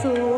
सिर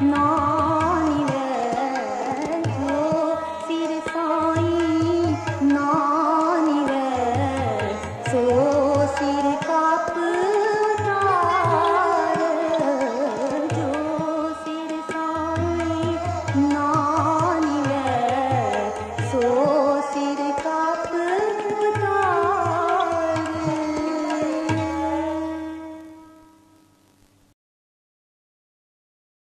No.